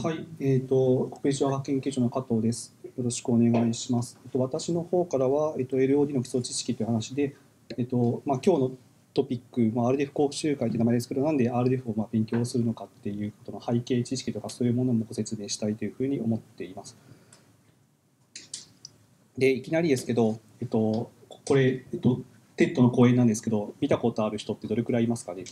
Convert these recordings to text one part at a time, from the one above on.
はい、え、ー、と国立科学研究所の加藤です。よろしくお願いします。えっと私の方からはえっと LOD の基礎知識という話で、えっとまあ今日のトピック、まあ、RDF 講習会という名前ですけど、なんで RDF をまあ勉強するのかっていうことの背景知識とかそういうものもご説明したいというふうに思っています。で、いきなりですけど、えっとこれえっと TED の講演なんですけど、見たことある人ってどれくらいいますかね？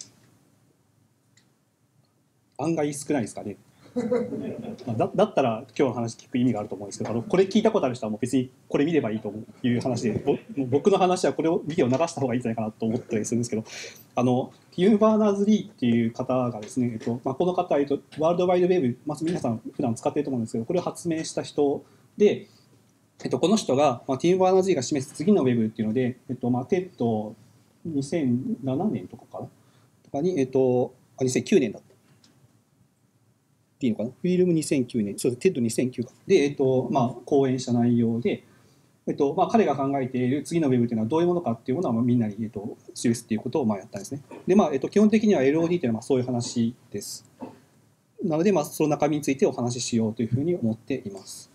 案外少ないですかね？だだったら今日の話聞く意味があると思うんですけどあのこれ聞いたことある人はもう別にこれ見ればいいという話で僕の話はこれをビデオ流した方がいいんじゃないかなと思ったりするんですけどあのティム・バーナーズ・リーっていう方がですね、えっとまあ、この方、えっと、 World Wide Web、まず皆さん普段使ってると思うんですけどこれを発明した人で、えっと、この人が、まあ、ティム・バーナーズ・リーが示す次のウェブっていうので、えっとまあ、 TED 2007年とかかなとかに、えっと、あ2009年だっていうのかな、フィルム2009年、そうです、 TED 2009か。で、えっと、まあ、講演した内容で、えっとまあ、彼が考えている次のウェブというのはどういうものかっていうものはまあみんなに、えっと、示すっていうことをまあやったんですね。で、まあえっと、基本的には LOD というのはまあそういう話です。なので、まあ、その中身についてお話ししようというふうに思っています。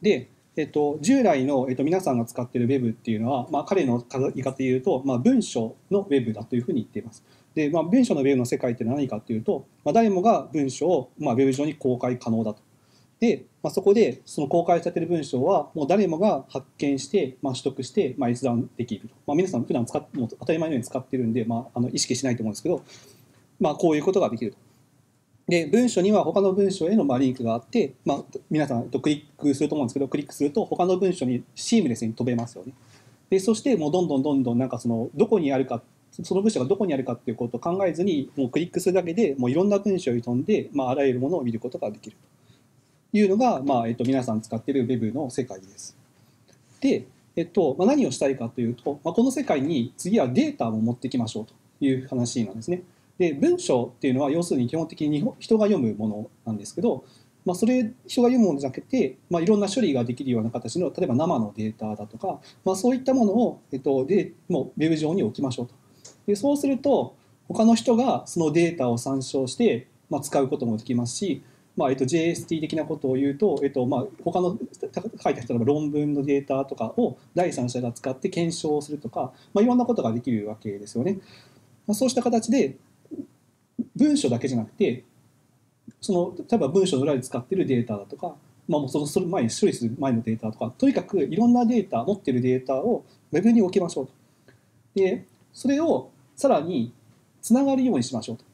で、えっと、従来の、えっと、皆さんが使っている Web っていうのは、まあ、彼の言い方で言うと、まあ、文書の Web だというふうに言っています。で、まあ、文章のウェブの世界って何かっていうと、まあ、誰もが文章を、まあ、ウェブ上に公開可能だと。で、まあ、そこでその公開されている文章はもう誰もが発見して、まあ、取得して、まあ、閲覧できると。まあ、皆さん普段使っもう当たり前のように使ってるんで、まあ、あの意識しないと思うんですけど、まあ、こういうことができると。で、文章には他の文章へのまあリンクがあって、まあ、皆さんとクリックすると思うんですけど、クリックすると他の文章にシームレスに飛べますよね。で、そしてもうどんどんどんどんなんかそのどこにあるかその文章がどこにあるかっていうことを考えずにもうクリックするだけでもういろんな文章に飛んで、まあ、あらゆるものを見ることができるというのが、まあえっと、皆さん使っている Web の世界です。で、えっとまあ、何をしたいかというと、まあ、この世界に次はデータを持ってきましょうという話なんですね。で文章っていうのは要するに基本的に人が読むものなんですけど、まあ、それ人が読むものじゃなくて、まあ、いろんな処理ができるような形の例えば生のデータだとか、まあ、そういったものを、えっと、でもうウェブ上に置きましょうと。でそうすると他の人がそのデータを参照して、まあ、使うこともできますし、まあえっと、JST 的なことを言うと、えっとまあ、他の書いた人の論文のデータとかを第三者が使って検証するとか、まあ、いろんなことができるわけですよね。まあ、そうした形で文章だけじゃなくてその例えば文章の裏で使っているデータだとか、まあ、もうそのその前に処理する前のデータとかとにかくいろんなデータ持っているデータを Web に置きましょうと。でそれをさらにつながるようにしましょうと。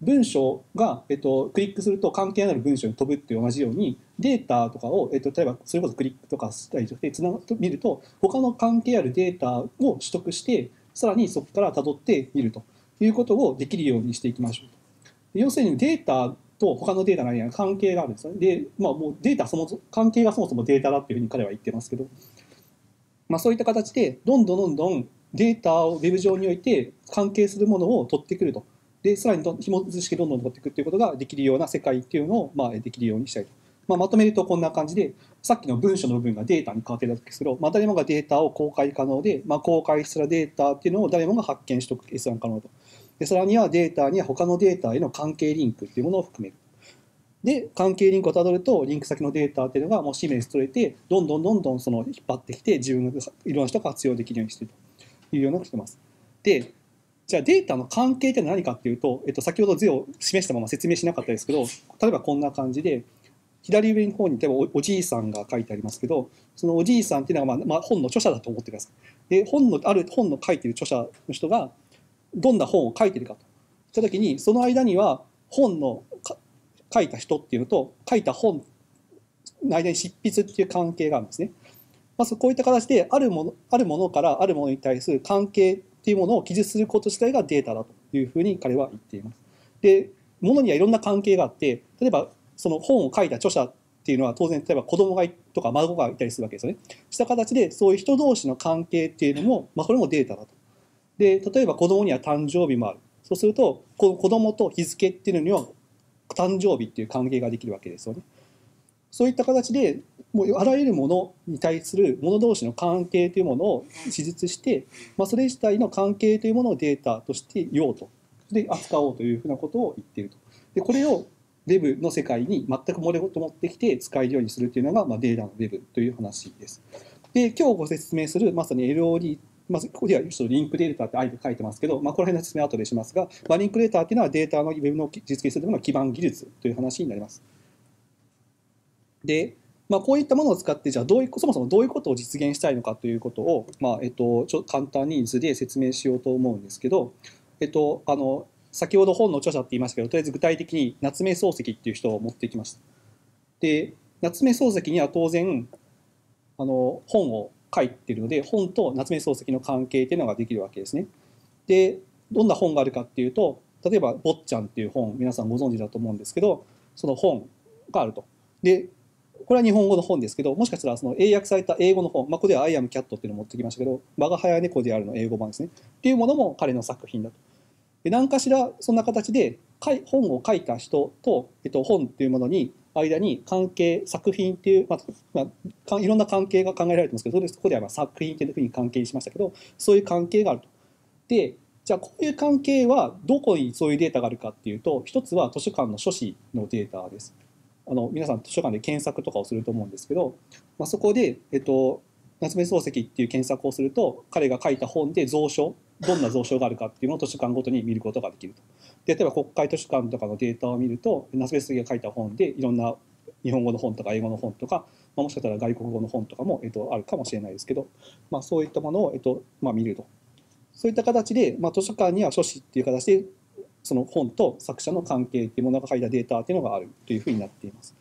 文章が、えっと、クリックすると関係ある文章に飛ぶって同じようにデータとかを、えっと、例えばそれこそクリックとかしたりしてつな見ると他の関係あるデータを取得してさらにそこからたどってみるということをできるようにしていきましょうと。要するにデータと他のデータの間に関係があるんですよね。で、まあ、もうデータそも関係がそもそもデータだっていうふうに彼は言ってますけど、まあ、そういった形でどんどんどんどんデータをウェブ上において関係するものを取ってくると。で、さらに紐付してどんどん取っていくっていうことができるような世界っていうのを、まあ、できるようにしたいと。まあ、まとめるとこんな感じで、さっきの文章の部分がデータに変わってたんですけど、まあ、誰もがデータを公開可能で、まあ、公開したデータっていうのを誰もが発見しておく閲覧可能と。で、さらにはデータには他のデータへの関係リンクっていうものを含める。で、関係リンクをたどると、リンク先のデータっていうのがもうシメレス取れて、どんどんどんどんその引っ張ってきて、自分がいろんな人が活用できるようにしてると。いうようなのをしてます。で、じゃあデータの関係って何かっていうと、えっと、先ほど図を示したまま説明しなかったですけど、例えばこんな感じで、左上の方に例えばおじいさんが書いてありますけど、そのおじいさんっていうのは、まあ、まあ、本の著者だと思ってください。で、本の、ある本の書いてる著者の人が、どんな本を書いてるかと。した時に、その間には本の書いた人っていうのと、書いた本の間に執筆っていう関係があるんですね。まずこういった形であるものあるものからあるものに対する関係っていうものを記述すること自体がデータだというふうに彼は言っています。で、ものにはいろんな関係があって、例えばその本を書いた著者っていうのは当然例えば子供がとか孫がいたりするわけですよね。した形でそういう人同士の関係っていうのも、まあ、これもデータだと。で、例えば子供には誕生日もある。そうすると、この子供と日付っていうのには誕生日っていう関係ができるわけですよね。そういった形でもうあらゆるものに対するもの同士の関係というものを記述して、まあ、それ自体の関係というものをデータとして用とで扱おうというふうなことを言っていると。でこれをウェブの世界に全く漏れごと持ってきて使えるようにするというのが、まあ、データのウェブという話です。で、今日ご説明するまさに LOD まず、ここではちょっとリンクデータってあえて書いてますけど、まあ、この辺の説明は後でしますが、まあ、リンクデータっていうのはデータのウェブの実現するための基盤技術という話になります。で、まあ、こういったものを使って、じゃあどういう、そもそもどういうことを実現したいのかということを、まあ、えっと、ちょ簡単に図で説明しようと思うんですけど、えっと、あの、先ほど本の著者って言いましたけど、とりあえず具体的に夏目漱石っていう人を持ってきました。で、夏目漱石には当然、あの、本を書いてるので、本と夏目漱石の関係っていうのができるわけですね。で、どんな本があるかっていうと、例えば、坊ちゃんっていう本、皆さんご存知だと思うんですけど、その本があると。で、これは日本語の本ですけど、もしかしたらその英訳された英語の本、まあ、ここでは I am cat っていうのを持ってきましたけど、我が輩は猫であるの英語版ですね。っていうものも彼の作品だと。で何かしらそんな形で本を書いた人と、えっと、本っていうものに間に関係作品っていう、まあまあ、いろんな関係が考えられてますけどそこではまあ作品っていうふうに関係しましたけどそういう関係があると。でじゃあこういう関係はどこにそういうデータがあるかっていうと一つは図書館の書誌のデータです。あの皆さん図書館で検索とかをすると思うんですけど、まあ、そこで、えっと、夏目漱石っていう検索をすると彼が書いた本で蔵書どんな蔵書があるかっていうのを図書館ごとに見ることができると。で例えば国会図書館とかのデータを見ると夏目漱石が書いた本でいろんな日本語の本とか英語の本とか、まあ、もしかしたら外国語の本とかも、えっと、あるかもしれないですけど、まあ、そういったものを、えっとまあ、見ると。そういった形で、まあ、図書館には書誌っていう形でその本と作者の関係っていうものが書いたデータっていうのがあるというふうになっています。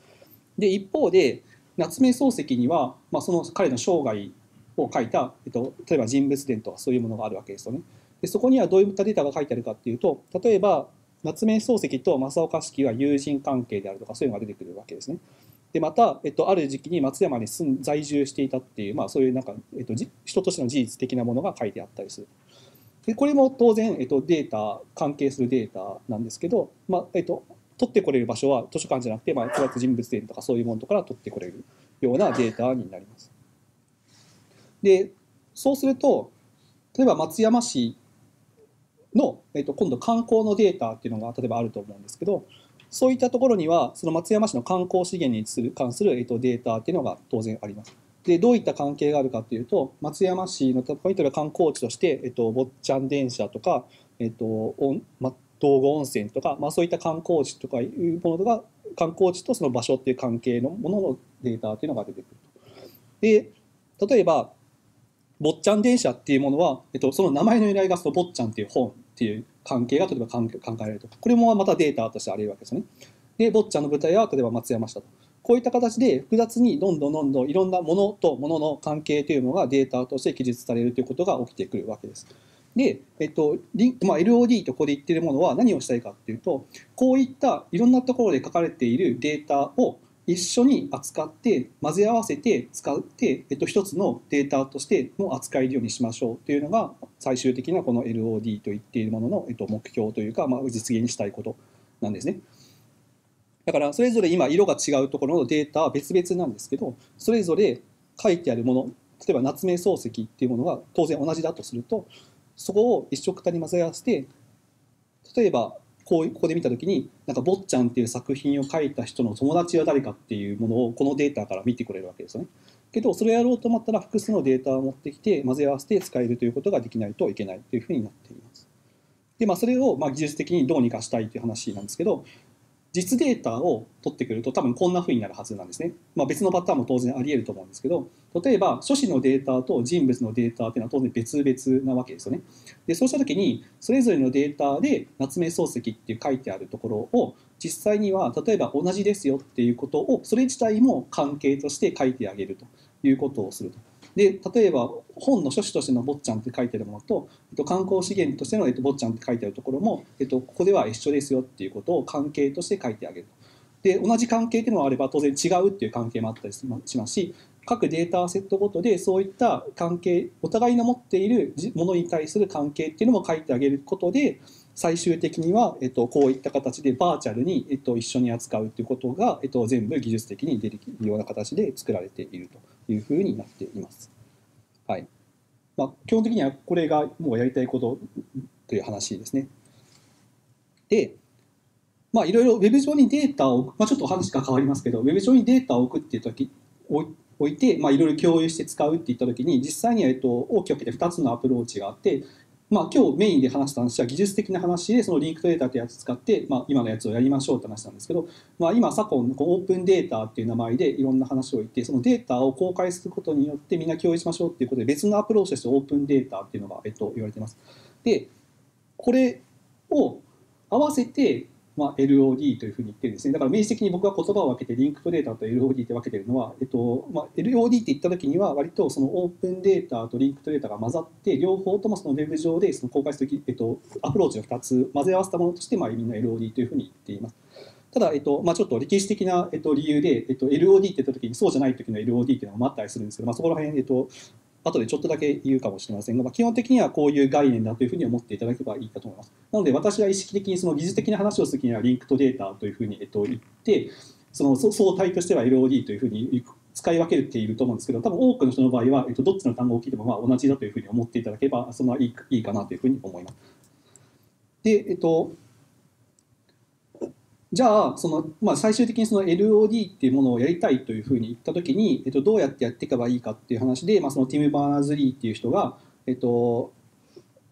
で一方で夏目漱石には、まあ、その彼の生涯を書いた、えっと、例えば人物伝とかそういうものがあるわけですよね。でそこにはどういったデータが書いてあるかっていうと例えば夏目漱石と正岡子規は友人関係であるとかそういうのが出てくるわけですね。でまた、えっと、ある時期に松山に住ん在住していたっていう、まあ、そういうなんか、えっと、人としての事実的なものが書いてあったりする。でこれも当然、えっと、データ関係するデータなんですけど、まあえっと、取ってこれる場所は図書館じゃなくて、まあ、個別人物伝とかそういうものから取ってこれるようなデータになります。でそうすると例えば松山市の、えっと、今度観光のデータっていうのが例えばあると思うんですけどそういったところにはその松山市の観光資源に関する、えっと、データっていうのが当然あります。でどういった関係があるかっていうと松山市のポイントで観光地として、えっと、坊ちゃん電車とか、えっとおま、道後温泉とか、まあ、そういった観光地とかいうものが観光地とその場所っていう関係のもののデータっていうのが出てくると。で例えば坊ちゃん電車っていうものは、えっと、その名前の由来がその坊ちゃんっていう本っていう関係が例えば考えられると。これもまたデータとしてあり得るわけですね。で、坊ちゃんの舞台は例えば松山市だと。こういった形で複雑にどんどんどんどんいろんなものとものの関係というのがデータとして記述されるということが起きてくるわけです。で、えっとまあ、LOD とここで言ってるものは何をしたいかっていうとこういったいろんなところで書かれているデータを一緒に扱って混ぜ合わせて使って、えっと、一つのデータとしても扱えるようにしましょうというのが最終的なこの LOD と言っているものの、えっと、目標というか、まあ、実現したいことなんですね。だからそれぞれ今色が違うところのデータは別々なんですけどそれぞれ書いてあるもの例えば夏目漱石っていうものが当然同じだとするとそこを一緒くたに混ぜ合わせて例えばこうここで見た時になんか「坊ちゃん」っていう作品を書いた人の友達は誰かっていうものをこのデータから見てくれるわけですよね。けどそれをやろうと思ったら複数のデータを持ってきて混ぜ合わせて使えるということができないといけないというふうになっています。でまあそれをまあ技術的にどうにかしたいという話なんですけど実データを取ってくると多分こんな風になるはずなんですね。まあ、別のパターンも当然あり得ると思うんですけど例えば書士のデータと人物のデータっていうのは当然別々なわけですよね。でそうした時にそれぞれのデータで夏目漱石っていう書いてあるところを実際には例えば同じですよっていうことをそれ自体も関係として書いてあげるということをすると。で例えば本の書士としての「坊ちゃん」って書いてるものと、えっと、観光資源としての「えっと、坊ちゃん」って書いてあるところも、えっと、ここでは一緒ですよっていうことを関係として書いてあげるで同じ関係っていうのがあれば当然違うっていう関係もあったりしますし各データセットごとでそういった関係お互いの持っているものに対する関係っていうのも書いてあげることで最終的には、えっと、こういった形でバーチャルに、えっと、一緒に扱うということが、えっと、全部技術的にできるような形で作られていると。いうふうになっています。はいまあ、基本的にはこれがもうやりたいことという話ですね。で、まあいろいろ Web 上にデータを、まあ、ちょっと話が変わりますけど Web 上にデータを置くっていう時置いて、まあ、いろいろ共有して使うっていった時に実際には、えっと、大きく分けて2つのアプローチがあってまあ、今日メインで話した話は技術的な話でそのリンクトデータってやつ使って、まあ、今のやつをやりましょうって話なんですけど、まあ、昨今のオープンデータっていう名前でいろんな話を言ってそのデータを公開することによってみんな共有しましょうっていうことで別のアプローチとしてオープンデータっていうのが、えっと、言われてます。でこれを合わせてまあ、LOD というふうに言ってるんですね。だから明示的に僕は言葉を分けてリンクトデータと LOD って分けてるのは、えっとまあ、LOD って言った時には割とそのオープンデータと Linked Data が混ざって両方ともそのウェブ上でその公開する時、えっと、アプローチを2つ混ぜ合わせたものとして、まあ、みんな LOD というふうに言っています。ただ、えっとまあ、ちょっと歴史的な、えっと、理由で、えっと、LOD って言った時にそうじゃない時の LOD っていうのがあったりするんですけど、まあ、そこら辺、えっと、後でちょっとだけ言うかもしれませんが、まあ、基本的にはこういう概念だというふうに思っていただければいいかと思います。なので私は意識的にその技術的な話をするにはリンクとデータというふうに、えっと、言ってその相対としては LOD というふうに使い分けていると思うんですけど多分多くの人の場合は、えっと、どっちの単語を聞いてもまあ同じだというふうに思っていただければそのいいいいかなというふうに思います。で、えっとじゃあその、まあ、最終的にその LOD っていうものをやりたいというふうに言ったときに、えっと、どうやってやっていけばいいかっていう話で、まあ、そのティム・バーナーズ・リーっていう人が、えっと、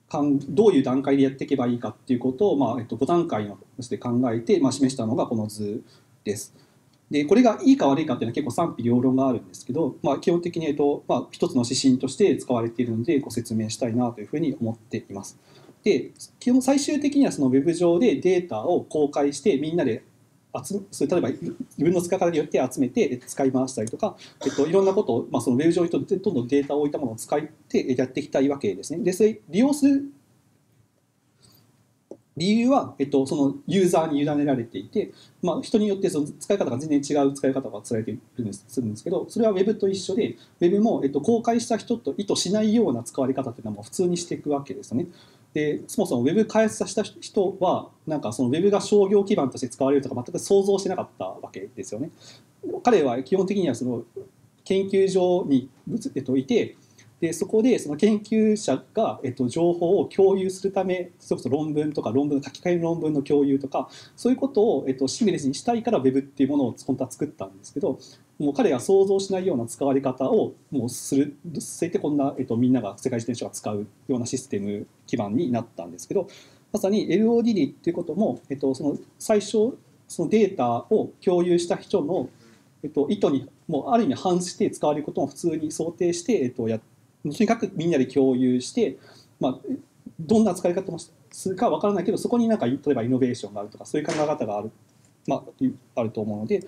かんどういう段階でやっていけばいいかっていうことを、まあえっと、5段階ので考えて、まあ、示したのがこの図です。でこれがいいか悪いかっていうのは結構賛否両論があるんですけど、まあ、基本的に、えっとまあ、一つの指針として使われているのでご説明したいなというふうに思っています。で基本最終的にはそのウェブ上でデータを公開してみんなで集それ例えば自分の使い方によって集めて使い回したりとか、えっと、いろんなことを、まあ、そのウェブ上にどんどんデータを置いたものを使ってやっていきたいわけですね。でそれ利用する理由は、えっと、そのユーザーに委ねられていて、まあ、人によってその使い方が全然違う使い方がされているんですするんですけどそれは Web と一緒で Web も、えっと、公開した人と意図しないような使われ方っていうのはもう普通にしていくわけですよね。でそもそも Web 開発した人はなんかその Web が商業基盤として使われるとか全く想像してなかったわけですよね。彼は基本的にはその研究所にぶつ、えっと、いてでそこでその研究者が、えっと、情報を共有するためそれこそ論文とか論文書き換えの論文の共有とかそういうことを、えっと、シミレスにしたいから Web っていうものを本当は作ったんですけどもう彼が想像しないような使われ方をもうするそれでこんな、えっと、みんなが世界自転車が使うようなシステム基盤になったんですけどまさに LOD っていうことも、えっと、その最初そのデータを共有した人の、えっと、意図にもうある意味反して使われることも普通に想定して、えっと、やとにかくみんなで共有して、まあ、どんな使い方もするかわからないけどそこになんか例えばイノベーションがあるとかそういう考え方がある,、まあ、あると思うので、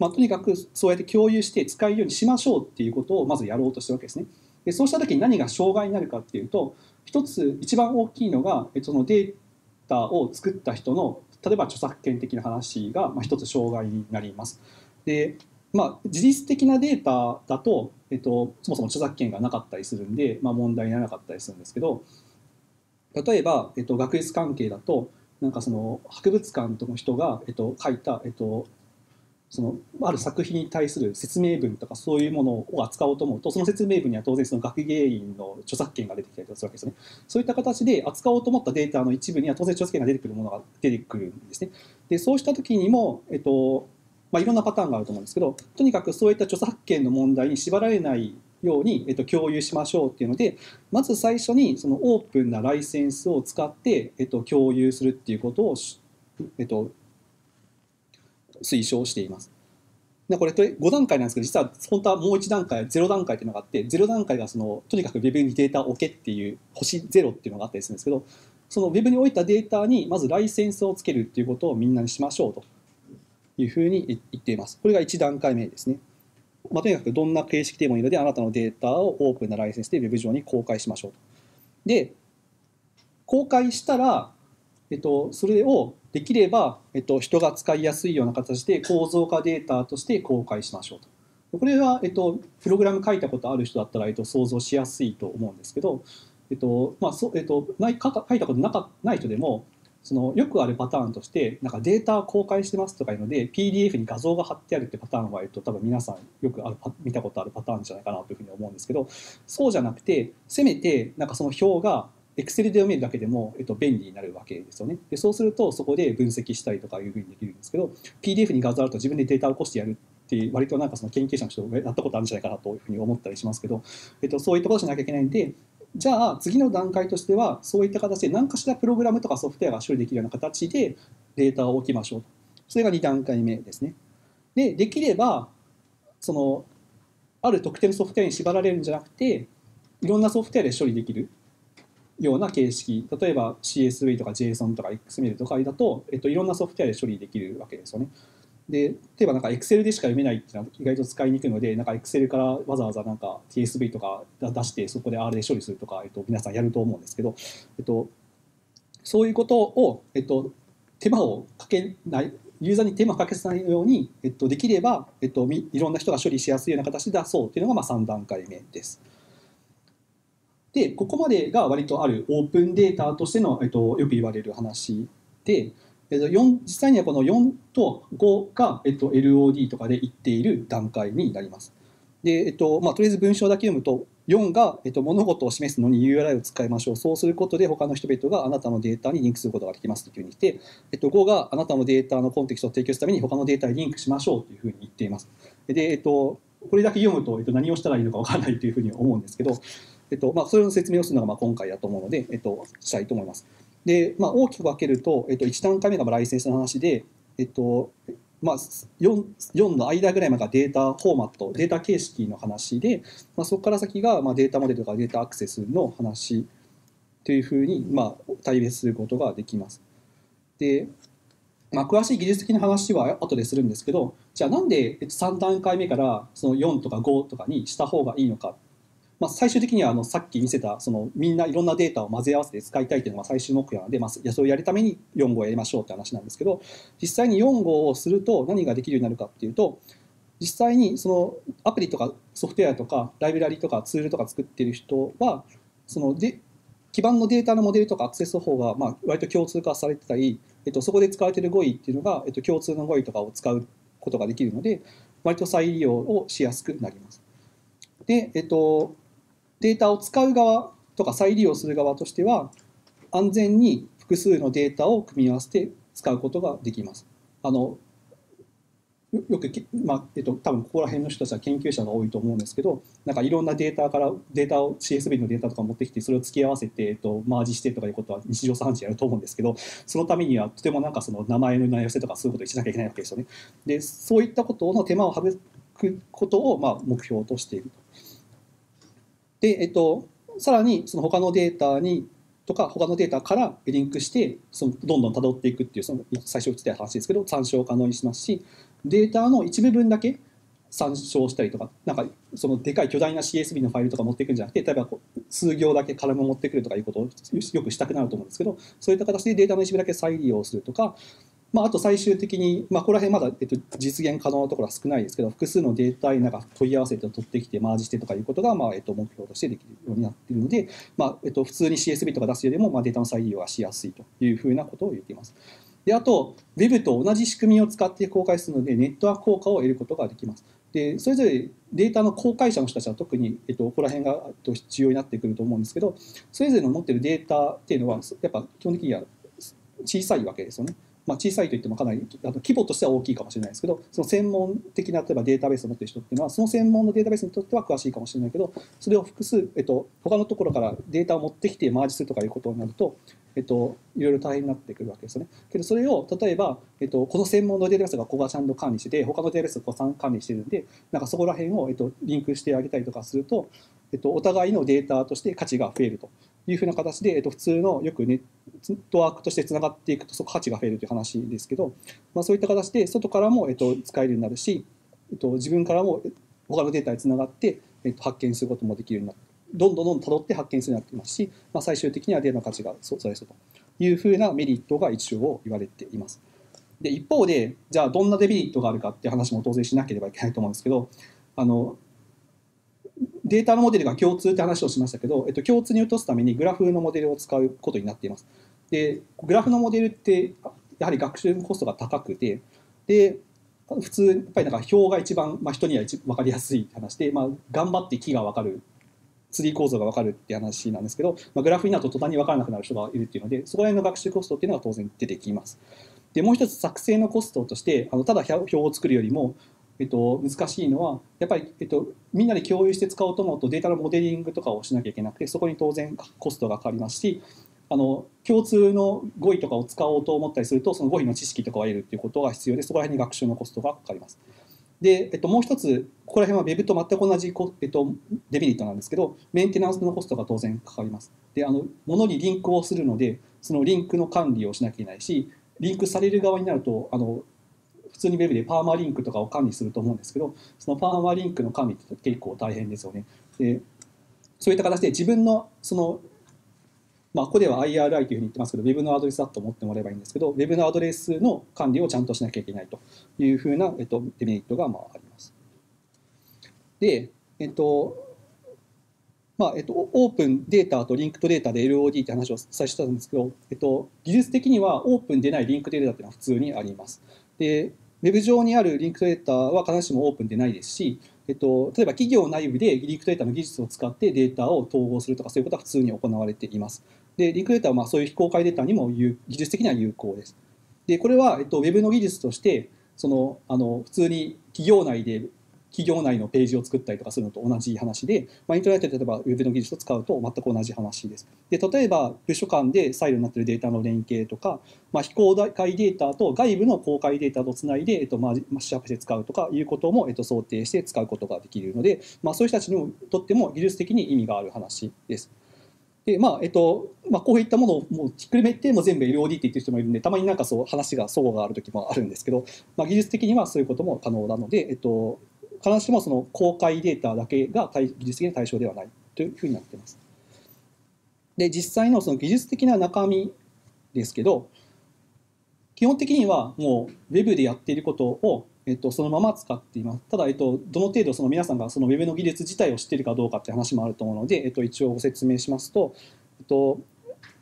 まあ、とにかくそうやって共有して使えるようにしましょうっていうことをまずやろうとしてるわけですね。でそうした時に何が障害になるかっていうと一つ一番大きいのがそのデータを作った人の例えば著作権的な話が一つ障害になります。でまあ、事実的なデータだと、えっと、そもそも著作権がなかったりするんで、まあ、問題にならなかったりするんですけど例えば、えっと、学術関係だとなんかその博物館の人が、えっと、書いた、えっと、そのある作品に対する説明文とかそういうものを扱おうと思うとその説明文には当然その学芸員の著作権が出てきたりするわけですね。そういった形で扱おうと思ったデータの一部には当然著作権が出てくるものが出てくるんですね。でそうした時にも、えっとまあ、いろんなパターンがあると思うんですけどとにかくそういった著作権の問題に縛られないように、えっと、共有しましょうっていうのでまず最初にそのオープンなライセンスを使って、えっと、共有するっていうことを、えっと、推奨しています。でこれ5段階なんですけど実は本当はもう1段階0段階っていうのがあって0段階がそのとにかく Web にデータを置けっていう星0っていうのがあったりするんですけどその Web に置いたデータにまずライセンスをつけるっていうことをみんなにしましょうというふうに言っています。これが1段階目ですね。まあ、とにかくどんな形式でもいいのであなたのデータをオープンなライセンスで Web 上に公開しましょうと。で公開したら、えっと、それをできれば、えっと、人が使いやすいような形で構造化データとして公開しましょうと。これは、えっと、プログラム書いたことある人だったら、えっと、想像しやすいと思うんですけど、えっとまあそえっと、ない書いたことなかない人でもそのよくあるパターンとしてなんかデータを公開してますとかいうので PDF に画像が貼ってあるってパターンは、えっと、多分皆さんよくある見たことあるパターンじゃないかなというふうに思うんですけどそうじゃなくてせめてなんかその表が Excel で読めるだけでも、えっと、便利になるわけですよね。でそうするとそこで分析したりとかいうふうにできるんですけど PDF に画像あると自分でデータを起こしてやるっていう割となんかその研究者の人がやったことあるんじゃないかなというふうに思ったりしますけど、えっと、そういったことしなきゃいけないんでじゃあ次の段階としてはそういった形で何かしらプログラムとかソフトウェアが処理できるような形でデータを置きましょうと。それが2段階目ですね。でできればそのある特定のソフトウェアに縛られるんじゃなくていろんなソフトウェアで処理できる。ような形式例えば CSV とか JSON とか XML とかだと、えっと、いろんなソフトウェアで処理できるわけですよね。で例えばなんか Excel でしか読めないっていうのは意外と使いにくいのでなんか Excel からわざわざなんか TSV とか出してそこで R で処理するとか、えっと、皆さんやると思うんですけど、えっと、そういうことを、えっと、手間をかけないユーザーに手間をかけさないように、えっと、できれば、えっと、いろんな人が処理しやすいような形で出そうというのがまあ3段階目です。でここまでが割とあるオープンデータとしての、えっと、よく言われる話で、えっと、4実際にはこの4と5が、えっと、LOD とかで言っている段階になります。で、えっとまあ、とりあえず文章だけ読むと4が、えっと、物事を示すのに URI を使いましょうそうすることで他の人々があなたのデータにリンクすることができますというふうに言って、えっと、5があなたのデータのコンテキストを提供するために他のデータにリンクしましょうというふうに言っています。で、えっと、これだけ読むと、えっと、何をしたらいいのか分からないというふうに思うんですけど、えっとまあ、それの説明をするのがまあ今回だと思うので、えっと、したいと思います。で、まあ、大きく分けると、えっと、1段階目がライセンスの話で、えっとまあ、4, 4の間ぐらいまでがデータフォーマットデータ形式の話で、まあ、そこから先がまあデータモデルとかデータアクセスの話というふうにまあ対別することができます。で、まあ、詳しい技術的な話は後でするんですけどじゃあなんで3段階目からその4とか5とかにした方がいいのかまあ、最終的にはあのさっき見せたそのみんないろんなデータを混ぜ合わせて使いたいというのが最終目標なので、まあ、それをやるために4号をやりましょうって話なんですけど実際に4号をすると何ができるようになるかっていうと実際にそのアプリとかソフトウェアとかライブラリとかツールとか作っている人はそので基盤のデータのモデルとかアクセス方法がまあ割と共通化されてたり、えっと、そこで使われている語彙っていうのが、えっと、共通の語彙とかを使うことができるので割と再利用をしやすくなります。で、えっと、データを使う側とか再利用する側としては安全に複数のデータを組み合わせて使うことができます。あのよく、まあえっと、多分ここら辺の人たちは研究者が多いと思うんですけどなんかいろんなデータからデータを CSV のデータとか持ってきてそれを付き合わせて、えっと、マージしてとかいうことは日常茶飯事やると思うんですけどそのためにはとてもなんかその名前の名寄せとかそういうことをしなきゃいけないわけですよね。でそういったことの手間を省くことをまあ目標としていると。で、えっと、さらにその他のデータにとか他のデータからリンクしてそのどんどん辿っていくっていうその最初言ってた話ですけど参照可能にしますしデータの一部分だけ参照したりとかなんかそのでかい巨大な CSV のファイルとか持っていくんじゃなくて例えばこう数行だけカラム持ってくるとかいうことをよくしたくなると思うんですけどそういった形でデータの一部だけ再利用するとかまあ、あと最終的に、まあ、ここら辺まだ、えっと、実現可能なところは少ないですけど複数のデータになんか問い合わせて取ってきてマージしてとかいうことが、まあえっと、目標としてできるようになっているので、まあえっと、普通に CSV とか出すよりも、まあ、データの再利用がしやすいというふうなことを言っています。であと Web と同じ仕組みを使って公開するのでネットワーク効果を得ることができます。でそれぞれデータの公開者の人たちは特に、えっと、ここら辺が必要になってくると思うんですけどそれぞれの持っているデータっていうのはやっぱ基本的には小さいわけですよね。まあ、小さいといってもかなりあの規模としては大きいかもしれないですけどその専門的な例えばデータベースを持っている人っていうのはその専門のデータベースにとっては詳しいかもしれないけどそれを複数、えっと、他のところからデータを持ってきてマージするとかいうことになると、えっと、いろいろ大変になってくるわけですよね。けどそれを例えば、えっと、この専門のデータベースがここがちゃんと管理してて他のデータベースがこう管理してるんでなんかそこら辺を、えっと、リンクしてあげたりとかすると、えっと、お互いのデータとして価値が増えるというふうな形で、えっと、普通のよくネットワークとしてつながっていくとそこ価値が増えるという話ですけど、まあ、そういった形で外からも、えっと、使えるようになるし、えっと、自分からも他のデータにつながって、えっと、発見することもできるようになってどんどんどんどん辿って発見するようになっていますし、まあ、最終的にはデータの価値が相対するというふうなメリットが一応言われています。で一方でじゃあどんなデメリットがあるかっていう話も当然しなければいけないと思うんですけどあのデータのモデルが共通って話をしましたけど、えっと、共通に落とすためにグラフのモデルを使うことになっています。で、グラフのモデルってやはり学習コストが高くて、で、普通、やっぱりなんか表が一番、まあ、人には一分かりやすい話で、まあ、頑張って木が分かるツリー構造が分かるって話なんですけど、まあ、グラフになると途端に分からなくなる人がいるっていうのでそこら辺の学習コストっていうのが当然出てきます。でもう一つ作成のコストとしてあのただ表を作るよりもえっと、難しいのはやっぱり、えっと、みんなで共有して使おうと思うとデータのモデリングとかをしなきゃいけなくてそこに当然コストがかかりますしあの共通の語彙とかを使おうと思ったりするとその語彙の知識とかを得るっていうことが必要でそこら辺に学習のコストがかかります。で、えっと、もう一つここら辺は Web と全く同じえっと、デメリットなんですけどメンテナンスのコストが当然かかります。であの物にリンクをするのでそのリンクの管理をしなきゃいけないしリンクされる側になるとあの通に Web でパーマリンクとかを管理すると思うんですけどそのパーマリンクの管理って結構大変ですよね。でそういった形で自分のそのまあ、ここでは IRI というふうに言ってますけど、Web のアドレスだと思ってもらえばいいんですけど、Web のアドレスの管理をちゃんとしなきゃいけないというふうな、えっと、デメリットがまああります。で、えっと、まあえっと、オープンデータとリンクとデータで LOD って話を最初したんですけど、えっと、技術的にはオープンでないリンクデータっていうのは普通にあります。で、ウェブ上にある Linked Data は必ずしもオープンでないですし、えっと、例えば企業内部で Linked Data の技術を使ってデータを統合するとかそういうことは普通に行われています。で、 Linked Data はまあそういう非公開データにも技術的には有効です。で、これは、えっと、ウェブの技術として、その、あの、普通に企業内で企業内のページを作ったりとかするのと同じ話で、まあ、インターネットで例えば Web の技術を使うと全く同じ話です。で例えば部署間でサイロになっているデータの連携とか、まあ、非公開データと外部の公開データとつないで、えっと、マッシュアップして使うとかいうことも、えっと、想定して使うことができるので、まあ、そういう人たちにとっても技術的に意味がある話です。でまあえっとまあ、こういったものをもうひっくるめても全部 LOD って言ってる人もいるんでたまになんかそう話が相互がある時もあるんですけど、まあ、技術的にはそういうことも可能なので、えっと、必ずしもその公開データだけが技術的な対象ではないというふうになっています。で実際のその技術的な中身ですけど基本的にはもう Web でやっていることを、えっと、そのまま使っています。ただ、えっと、どの程度その皆さんがその Web の技術自体を知っているかどうかって話もあると思うので、えっと、一応ご説明しますと、えっと、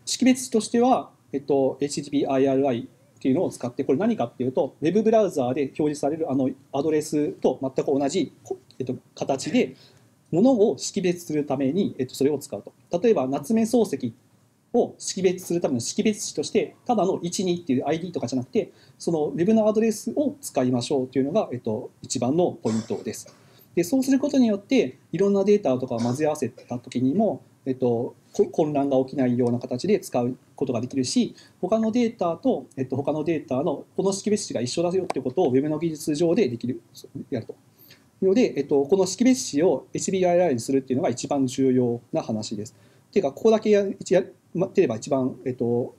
識別値としては、えっと、HTTP-IRI っていうのを使ってこれ何かっていうとウェブブラウザーで表示されるあのアドレスと全く同じ、えっと、形でものを識別するために、えっと、それを使うと例えば夏目漱石を識別するための識別値としてただの12っていう ID とかじゃなくてその Web のアドレスを使いましょうというのが、えっと、一番のポイントです。でそうすることによっていろんなデータとかを混ぜ合わせた時にも、えっと、混乱が起きないような形で使うことができるし他のデータと、えっと、他のデータのこの識別値が一緒だよっていうことを Web の技術上でできるやると。ので、えっと、この識別値を HBIR にするっていうのが一番重要な話です。っていうかここだけややってれば一番、えっと、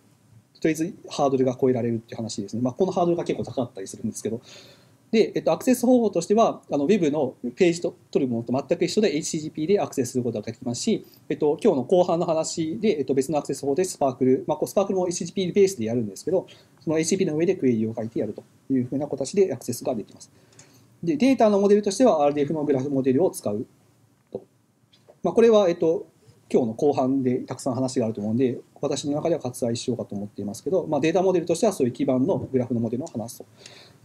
とりあえずハードルが超えられるっていう話ですね。まあ、このハードルが結構高かったりするんですけど、で、えっと、アクセス方法としては、あの Web のページと取るものと全く一緒で HTTP でアクセスすることができますし、えっと、今日の後半の話で、えっと、別のアクセス法でスパークル、まあ、こうスパークルも HTTP ベースでやるんですけど、その HTTP の上でクエリを書いてやるというふうな形でアクセスができます。で、データのモデルとしては RDF のグラフモデルを使うと。まあ、これは、えっと、今日の後半でたくさん話があると思うんで、私の中では割愛しようかと思っていますけど、まあ、データモデルとしてはそういう基盤のグラフのモデルを話すと。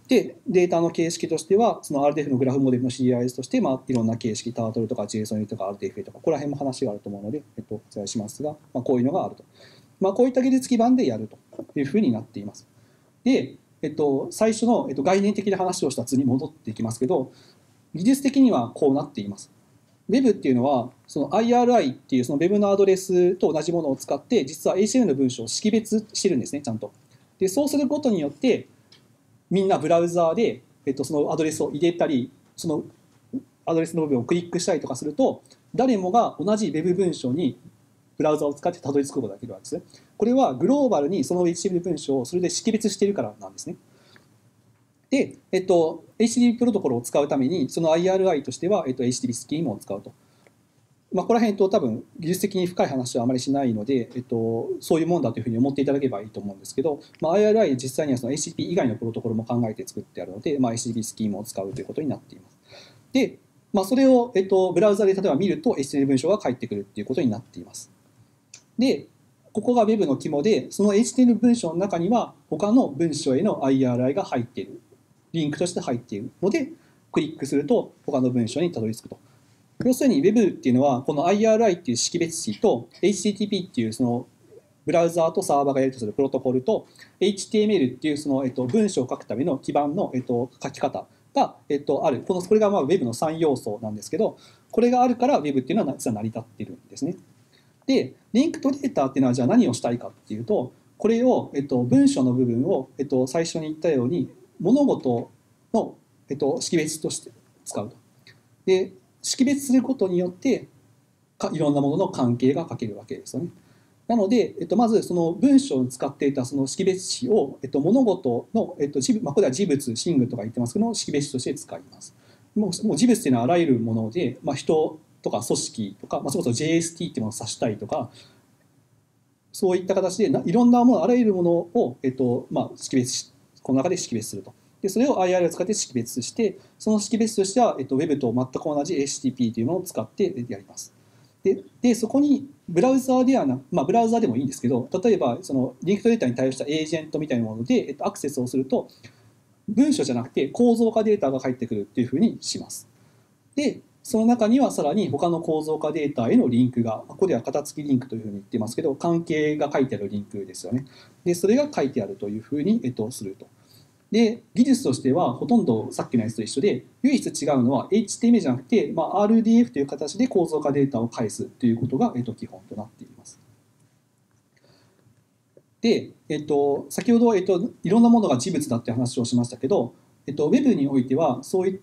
で、データの形式としては、その RDF のグラフモデルの CRS として、まあ、いろんな形式、タートルとか JSON とか RDFA とか、ここら辺も話があると思うので、えっと、お伝えしますが、まあ、こういうのがあると。まあ、こういった技術基盤でやるというふうになっています。で、えっと、最初の、えっと、概念的な話をした図に戻っていきますけど、技術的にはこうなっています。Web っていうのは、その IRI っていうその Web のアドレスと同じものを使って、実は HTML の文章を識別してるんですね、ちゃんと。で、そうすることによって、みんなブラウザーで、えっと、そのアドレスを入れたり、そのアドレスの部分をクリックしたりとかすると、誰もが同じ Web 文章にブラウザを使ってたどり着くことができるわけです。これはグローバルにその HTML 文章をそれで識別しているからなんですね。で、えっと、HTTP プロトコルを使うために、その IRI としては、えっと、HTTP スキームを使うと。まあ、ここら辺と多分技術的に深い話はあまりしないので、えっと、そういうもんだというふうに思っていただければいいと思うんですけど、まあ、IRI 実際にはその HTTP 以外のプロトコルも考えて作ってあるので、まあ、HTTP スキームを使うということになっています。で、まあ、それを、えっと、ブラウザで例えば見ると HTML 文章が返ってくるっていうことになっています。で、ここが Web の肝で、その HTML 文章の中には他の文章への IRI が入っている。リンクとして入っているので、クリックすると他の文章にたどり着くと要するに Web っていうのはこの IRI っていう識別子と HTTP っていうそのブラウザーとサーバーがやるとするプロトコルと HTML っていうその、えっと、文章を書くための基盤の、えっと、書き方が、えっと、あるこのこれがまあ Web の3要素なんですけどこれがあるから Web っていうのは実は成り立ってるんですね。でリンクトデータっていうのはじゃあ何をしたいかっていうとこれを、えっと、文章の部分を、えっと、最初に言ったように物事の、えっと、識別として使うと。で識別することによってかいろんなものの関係が書けるわけですよね。なので、えっと、まずその文章に使っていたその識別詞を、えっと、物事の、えっとまあ、これは事物、シングとか言ってますけど識別詞として使います。もうもう事物っていうのはあらゆるもので、まあ、人とか組織とか、まあ、それこそ JST っていうものを指したりとかそういった形でいろんなものあらゆるものを、えっとまあ、識別この中で識別すると。でそれを IR を使って識別してその識別としては、えっと、Web と全く同じ HTTP というものを使ってやります。ででそこにブラウザーではな、まあ、ブラウザーでもいいんですけど例えばそのリンクトデータに対応したエージェントみたいなもので、えっと、アクセスをすると文章じゃなくて構造化データが返ってくるっていうふうにします。でその中にはさらに他の構造化データへのリンクがここでは型付きリンクというふうに言ってますけど関係が書いてあるリンクですよね。でそれが書いてあるというふうに、えっと、すると。で技術としてはほとんどさっきのやつと一緒で唯一違うのは HTML じゃなくて、まあ、RDF という形で構造化データを返すということが、えっと、基本となっています。で、えっと、先ほど、えっと、いろんなものが事物だって話をしましたけど、えっと、Web においてはそうい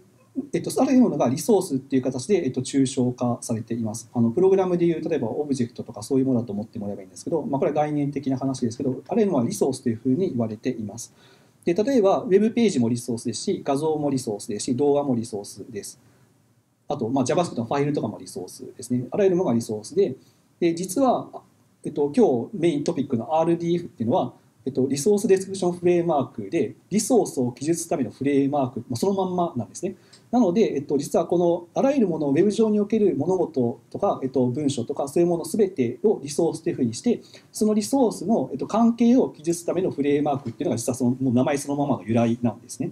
えっと、あるものがリソースっていう形で、えっと、抽象化されています。あのプログラムでいう例えばオブジェクトとかそういうものだと思ってもらえばいいんですけど、まあ、これは概念的な話ですけどあるのはリソースというふうに言われています。で例えば、ウェブページもリソースですし、画像もリソースですし、動画もリソースです。あと、まあ、JavaScript のファイルとかもリソースですね。あらゆるものがリソースで、で実は、えっと、今日メイントピックの RDF っていうのは、えっと、 Resource Description Framework で、リソースを記述するためのフレームワーク、まあ、そのまんまなんですね。なので、えっと、実はこのあらゆるものをウェブ上における物事とか、えっと、文書とかそういうものすべてをリソースというふうにしてそのリソースの、えっと、関係を記述するためのフレームワークっていうのが実はそのもう名前そのままの由来なんですね。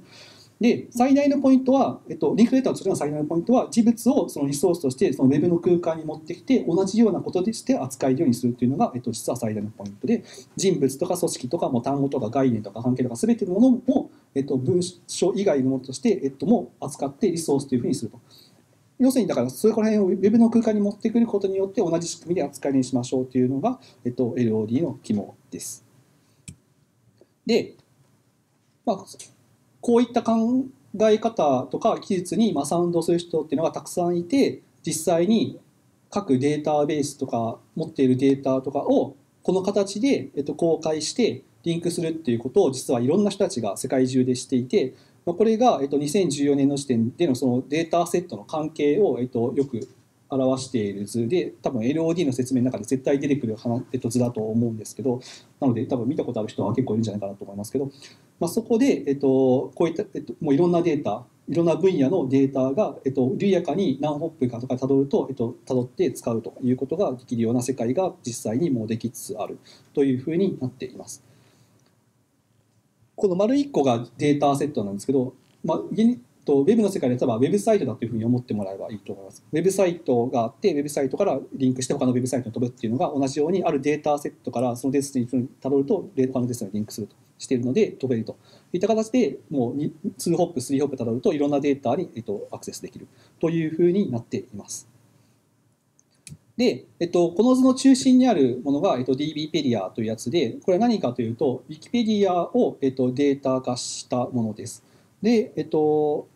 で最大のポイントは、えっと、 Linked Data としての最大のポイントは事物をそのリソースとしてその Web の空間に持ってきて同じようなこととして扱えるようにするというのが、えっと、実は最大のポイントで人物とか組織とかも単語とか概念とか関係とか全てのものを、えっと、文章以外のものとして、えっと、も扱ってリソースというふうにすると。要するにだからそこら辺を Web の空間に持ってくることによって同じ仕組みで扱いにしましょうというのが、えっと、LOD の肝です。で、まあ、こういった考え方とか技術にまサウンドする人っていうのがたくさんいて実際に各データベースとか持っているデータとかをこの形で、えっと、公開してリンクするっていうことを実はいろんな人たちが世界中でしていてこれが、えっと、2014年の時点でのそのデータセットの関係を、えっと、よく表している図で多分 LOD の説明の中で絶対出てくる、図だと思うんですけどなので多分見たことある人は結構いるんじゃないかなと思いますけど、まあ、そこで、えっと、こういった、えっと、もういろんなデータいろんな分野のデータが、えっと、緩やかに何ホップかとかたどると、えっと、たどって使うということができるような世界が実際にもうできつつあるというふうになっています。この丸1個がデータセットなんですけど、まあ、と、ウェブの世界で例えばウェブサイトだというふうに思ってもらえばいいと思います。ウェブサイトがあって、ウェブサイトからリンクして他のウェブサイトに飛ぶっていうのが同じようにあるデータセットからそのデータにたどると他のデータにリンクするとしているので飛べるといった形でもう2ホップ、3ホップたどるといろんなデータに、えっと、アクセスできるというふうになっています。で、えっと、この図の中心にあるものが、えっと、DBpedia というやつで、これは何かというと、Wikipedia を、えっと、データ化したものです。で、えっと、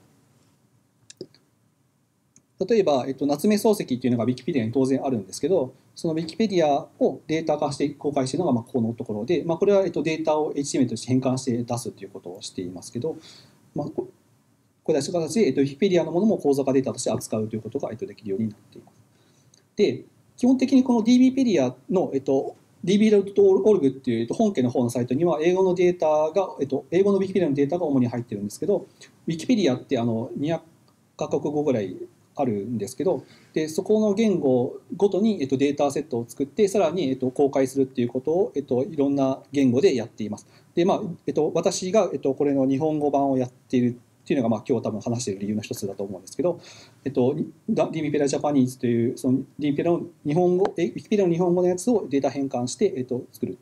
例えば、えっと、夏目漱石っていうのが Wikipedia に当然あるんですけど、その Wikipedia をデータ化して公開しているのがまあこのところで、まあ、これはえっとデータを HTML として変換して出すということをしていますけど、まあ、これはそういう形で、えっと、Wikipedia のものも構造化データとして扱うということが、えっと、できるようになっています。で、基本的にこの DBpedia の、えっと、db.org っていう本家の方のサイトには英語のデータが、えっと、英語の Wikipedia のデータが主に入ってるんですけど、Wikipedia ってあの200カ国語ぐらいあるんですけどでそこの言語ごとに、えっと、データセットを作ってさらに、えっと、公開するっていうことを、えっと、いろんな言語でやっています。でまあえっと、私が、えっと、これの日本語版をやっているっていうのがまあ今日多分話している理由の一つだと思うんですけど、えっと、DB ペラジャパニーズというその DB ペラの日本語、えウィキペディアの日本語のやつをデータ変換して、えっと、作る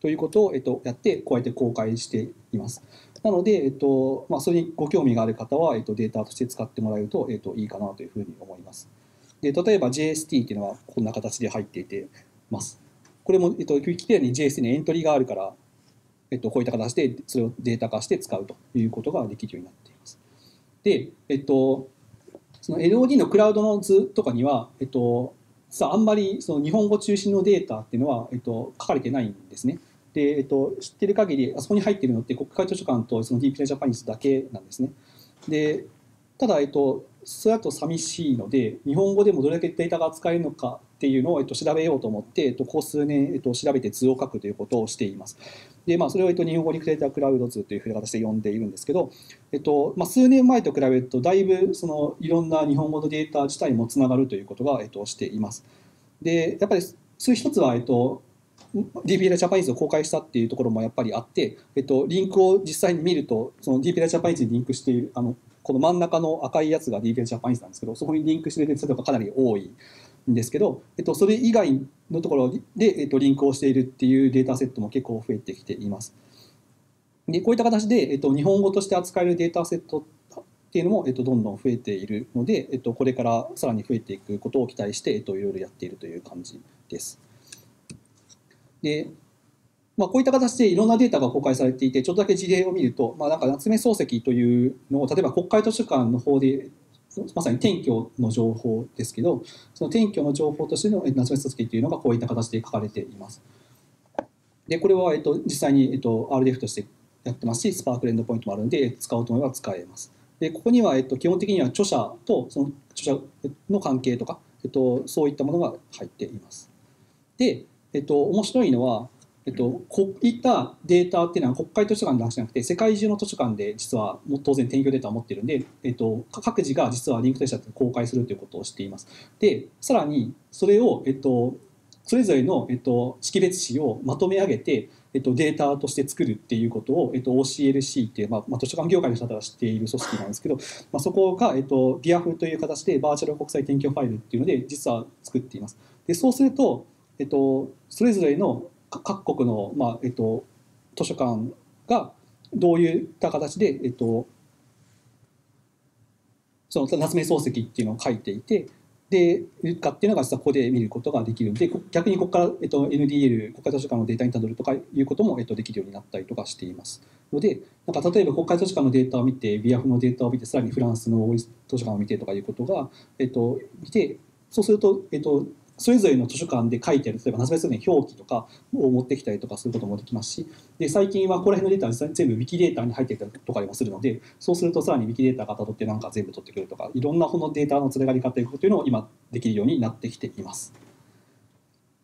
ということを、えっと、やってこうやって公開しています。なので、えっとまあ、それにご興味がある方は、えっと、データとして使ってもらえると、えっと、いいかなというふうに思います。で例えば JST っていうのはこんな形で入っていてます。これも、えっと、ウィキペディアに JST にエントリーがあるから、えっと、こういった形でそれをデータ化して使うということができるようになっています。で、えっと、その LOD のクラウドの図とかには、えっと、さああんまりその日本語中心のデータっていうのは、えっと、書かれてないんですね。で、えっと、知ってる限りあそこに入っているのって国会図書館とその DP ジャパニーズだけなんですね。でただ、えっと、それだと寂しいので日本語でもどれだけデータが扱えるのかっていうのを、えっと、調べようと思って、えっと、ここ数年、えっと、調べて図を書くということをしています。で、まあ、それを、えっと、日本語リクレータークラウド図というふうな形で呼んでいるんですけど、えっとまあ、数年前と比べるとだいぶそのいろんな日本語のデータ自体もつながるということが、えっと、しています。でやっぱりそれ一つは、えっと、DPL ジャパニーズを公開したっていうところもやっぱりあって、えっと、リンクを実際に見るとその DPL ジャパニーズにリンクしているあのこの真ん中の赤いやつが DPL ジャパニーズなんですけどそこにリンクしているデータがかなり多いんですけど、えっと、それ以外のところで、えっと、リンクをしているっていうデータセットも結構増えてきています。でこういった形で、えっと、日本語として扱えるデータセットっていうのも、えっと、どんどん増えているので、えっと、これからさらに増えていくことを期待して、えっと、いろいろやっているという感じです。でまあ、こういった形でいろんなデータが公開されていて、ちょっとだけ事例を見ると、まあ、なんか夏目漱石というのを、例えば国会図書館の方で、まさに転居の情報ですけど、その転居の情報としての夏目漱石というのがこういった形で書かれています。で、これは、えっと、実際に、えっと、RDF としてやってますし、スパークレンドポイントもあるので、使おうと思えば使えます。で、ここには、えっと、基本的には著者とその著者の関係とか、えっと、そういったものが入っています。で、えっと、面白いのは、えっと、こういったデータっていうのは国会図書館だけじゃなくて世界中の図書館で実は当然転居データを持っているんで、えっと、各自が実はリンクとして公開するということをしています。でさらにそれを、えっと、それぞれの、えっと、識別紙をまとめ上げて、えっと、データとして作るっていうことを、えっと、OCLC っていう、まあまあ、図書館業界の方が知っている組織なんですけど、まあ、そこが、えっと、ビアフという形でバーチャル国際転居ファイルっていうので実は作っています。でそうすると、えっと、それぞれの各国の、まあえっと、図書館がどういった形で、えっと、その夏目漱石っていうのを書いていてでかっていうのが実はここで見ることができるので逆にここから、えっと、NDL 国会図書館のデータにたどるとかいうことも、えっと、できるようになったりとかしています。のでなんか例えば国会図書館のデータを見てビアフのデータを見てさらにフランスの図書館を見てとかいうことが、えっと、見てそうすると、えっと、それぞれの図書館で書いてある例えば夏目漱石の表記とかを持ってきたりとかすることもできますしで最近はここら辺のデータは全部ウィキデータに入ってたりとかもするのでそうするとさらにウィキデータがたどってなんか全部取ってくるとかいろんなこのデータのつながり方というのを今できるようになってきています。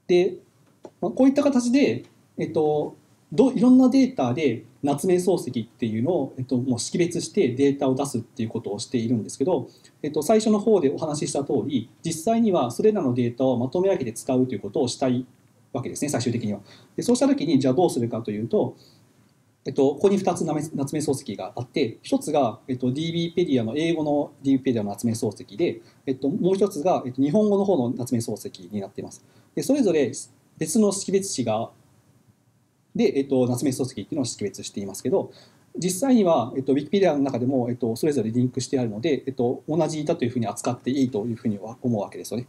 でこういった形で、えっと、どいろんなデータで夏目漱石っていうのを、えっと、もう識別してデータを出すっていうことをしているんですけど、えっと、最初の方でお話しした通り実際にはそれらのデータをまとめ上げて使うということをしたいわけですね最終的には。でそうした時にじゃあどうするかというと、えっと、ここに2つ夏目漱石があって1つが、えっと、DB ペディアの英語の DB ペディアの夏目漱石で、えっと、もう1つが、えっと、日本語の方の夏目漱石になっています。でそれぞれ別の識別詞がで、えっと、夏目漱石っていうのを識別していますけど実際には、えっと、Wikipedia の中でも、えっと、それぞれリンクしてあるので、えっと、同じだというふうに扱っていいというふうには思うわけですよね。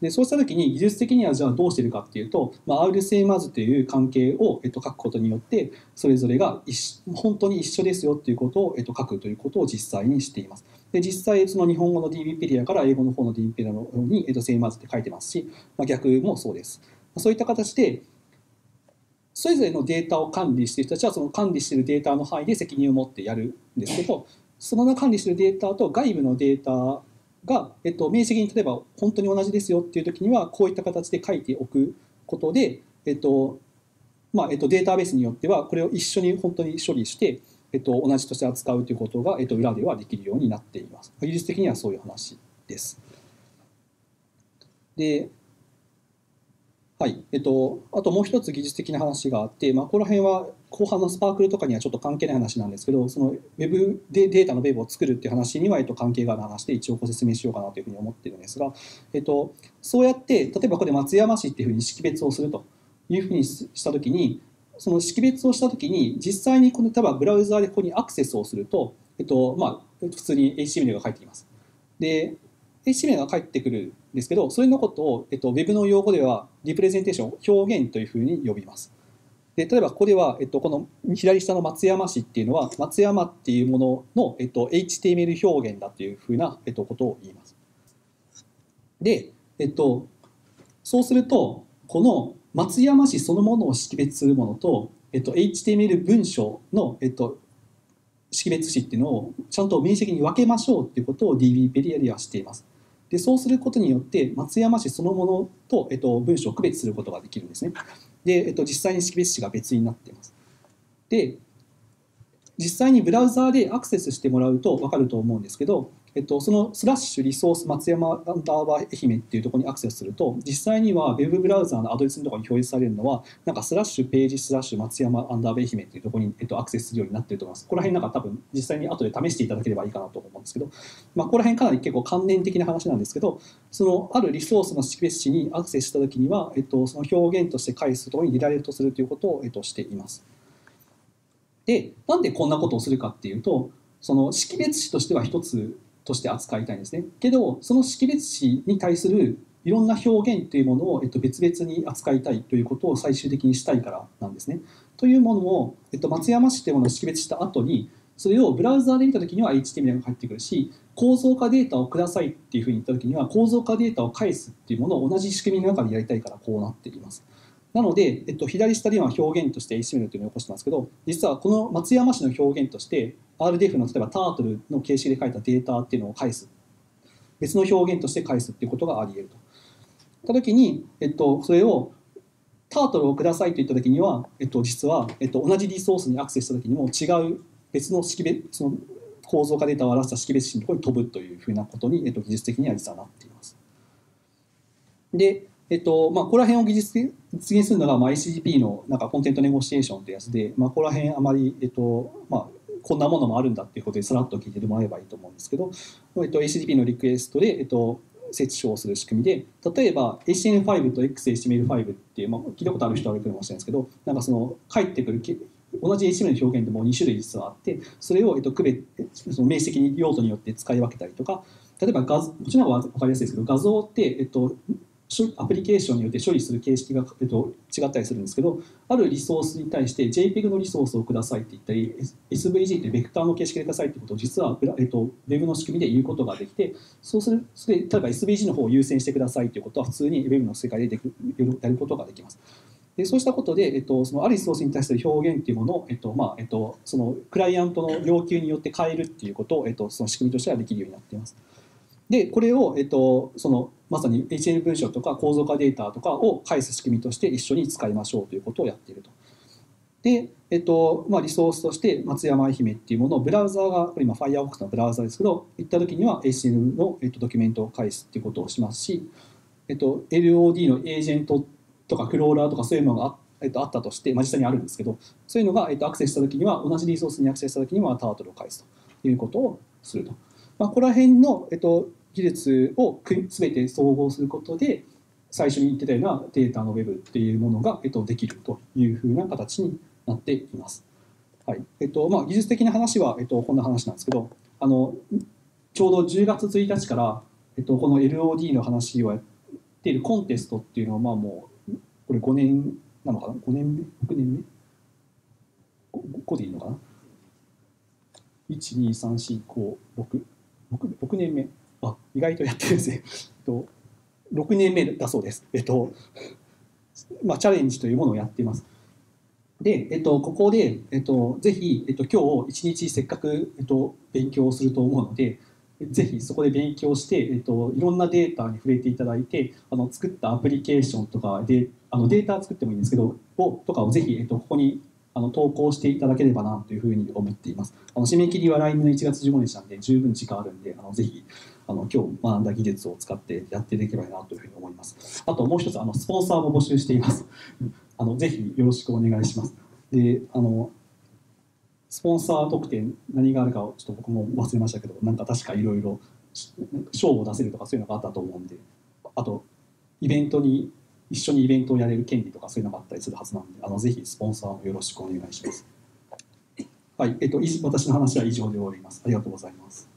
でそうした時に技術的にはじゃあどうしてるかっていうと、まあ、R セーマーズという関係を、えっと、書くことによってそれぞれが一本当に一緒ですよっていうことを、えっと、書くということを実際にしています。で実際その日本語の DB ペディアから英語の方の DB ペディアの方に、えっと、セーマーズって書いてますし、まあ、逆もそうです。そういった形でそれぞれのデータを管理している人たちはその管理しているデータの範囲で責任を持ってやるんですけどその管理しているデータと外部のデータが、えっと、明晰に例えば本当に同じですよっていう時にはこういった形で書いておくことで、えっとまあえっと、データベースによってはこれを一緒に本当に処理して、えっと、同じとして扱うということが、えっと、裏ではできるようになっています。技術的にはそういう話です。ではいえっと、あともう一つ技術的な話があって、まあ、この辺は後半のスパークルとかにはちょっと関係ない話なんですけどそのウェブでデータのウェブを作るっていう話には、えっと、関係がある話で一応ご説明しようかなというふうに思ってるんですが、えっと、そうやって例えばここで松山市っていうふうに識別をするというふうにしたときにその識別をしたときに実際にこの例えばブラウザーでここにアクセスをすると、えっとまあ、普通に HTML が返ってきます。で HTML が返ってくるですけどそれのことを、えっと、Web の用語ではリプレゼンテーション表現というふうに呼びます。で例えばここでは、えっと、この左下の松山市っていうのは松山っていうものの、えっと、HTML 表現だっていうふうな、えっと、ことを言います。で、えっと、そうするとこの松山市そのものを識別するものと、えっと、HTML 文章の、えっと、識別詞っていうのをちゃんと明晰に分けましょうっていうことを DB ペリアではしています。でそうすることによって松山市そのものと、えっと、文章を区別することができるんですね。で、えっと、実際に識別詞が別になっています。で、実際にブラウザーでアクセスしてもらうと分かると思うんですけど、えっと、そのスラッシュリソース松山アンダーバー愛媛っていうところにアクセスすると実際には Web ブラウザーのアドレスのところに表示されるのはなんかスラッシュページスラッシュ松山アンダーバー愛媛っていうところに、えっと、アクセスするようになっていると思います。ここら辺なんか多分実際に後で試していただければいいかなと思うんですけど、まあ、ここら辺かなり結構関連的な話なんですけどそのあるリソースの識別詞にアクセスした時には、えっと、その表現として返すところにリダイレクトするということを、えっと、しています。でなんでこんなことをするかっていうとその識別詞としては一つとして扱いたいんですね。けどその識別詞に対するいろんな表現というものを、えっと、別々に扱いたいということを最終的にしたいからなんですね。というものを、えっと、松山市というものを識別した後にそれをブラウザーで見た時には HTML が入ってくるし構造化データをくださいっていうふうに言った時には構造化データを返すっていうものを同じ仕組みの中でやりたいからこうなっています。なので、えっと、左下では表現として HTML というのを起こしてますけど実はこの松山市の表現として RDF の例えばタートルの形式で書いたデータっていうのを返す別の表現として返すっていうことがあり得ると。た時に、えっと、それをタートルをくださいと言った時には、えっと、実は、えっと、同じリソースにアクセスした時にも違う別の識別その構造化データを表した識別子のところに飛ぶというふうなことに、えっと、技術的には実はなっています。で、えっとまあ、ここら辺を技術実現するのが、まあ、ICGP のなんかコンテントネゴシエーションというやつで、まあ、ここら辺あまり、えっとまあ、こんなものもあるんだっていうことでさらっと聞いてもらえばいいと思うんですけど、えっと、HTTP のリクエストで、えっと、設置をする仕組みで例えば HTML5 と XHTML5 っていう、まあ、聞いたことある人はあるかもしれないですけどなんかその返ってくる同じ HTML の表現でも2種類実はあってそれを、えっと、区別その明晰に用途によって使い分けたりとか例えば画像こちらは分かりやすいですけど画像って、えっと、アプリケーションによって処理する形式が、えっと、違ったりするんですけどあるリソースに対して JPEG のリソースをくださいって言ったり SVG ってベクターの形式でくださいってことを実は、えっと、Web の仕組みで言うことができてそうするそれ例えば SVG の方を優先してくださいということは普通に Web の世界でできやることができます。でそうしたことで、えっと、そのあるリソースに対する表現っていうものを、えっとまあえっと、そのクライアントの要求によって変えるっていうことを、えっと、その仕組みとしてはできるようになっています。でこれを、えっと、そのまさに HL 文章とか構造化データとかを返す仕組みとして一緒に使いましょうということをやっていると。で、えっとまあ、リソースとして松山愛媛っていうものをブラウザーがこれ今 Firefox のブラウザーですけど行った時には HTML の、えっと、ドキュメントを返すっていうことをしますし、えっと、LOD のエージェントとかクローラーとかそういうものがあえっと、あったとして、まあ、実際にあるんですけどそういうのが、えっと、アクセスした時には同じリソースにアクセスした時にはタートルを返すということをすると。まあ、ここら辺の、えっと、技術を全て総合することで最初に言ってたようなデータのウェブっていうものが、えっと、できるというふうな形になっています。はい。えっとまあ、技術的な話は、えっと、こんな話なんですけどあのちょうど10月1日から、えっと、この LOD の話をやっているコンテストっていうのはまあもうこれ5年なのかな？5年目？6年目？5, 5でいいのかな？1234566 6年目。あ意外とやってるんですね。と6年目だそうです。えっとまあ、チャレンジというものをやっています。で、えっと、ここで、えっと、ぜひ、えっと、今日一日せっかく、えっと、勉強すると思うので、ぜひそこで勉強して、えっと、いろんなデータに触れていただいてあの作ったアプリケーションとかであのデータ作ってもいいんですけどをとかをぜひ、えっと、ここにあの投稿していただければなというふうに思っています。あの締め切りは来年の1月15日なんで十分時間あるんであのぜひあの今日学んだ技術を使ってやっていけばいいなというふうに思います。あともう一つあのスポンサーも募集しています。あのぜひよろしくお願いします。であのスポンサー特典何があるかをちょっと僕も忘れましたけどなんか確かいろいろ賞を出せるとかそういうのがあったと思うんであとイベントに一緒にイベントをやれる権利とかそういうのがあったりするはずなんであのぜひスポンサーもよろしくお願いします。はい、えっと、私の話は以上で終わります。ありがとうございます。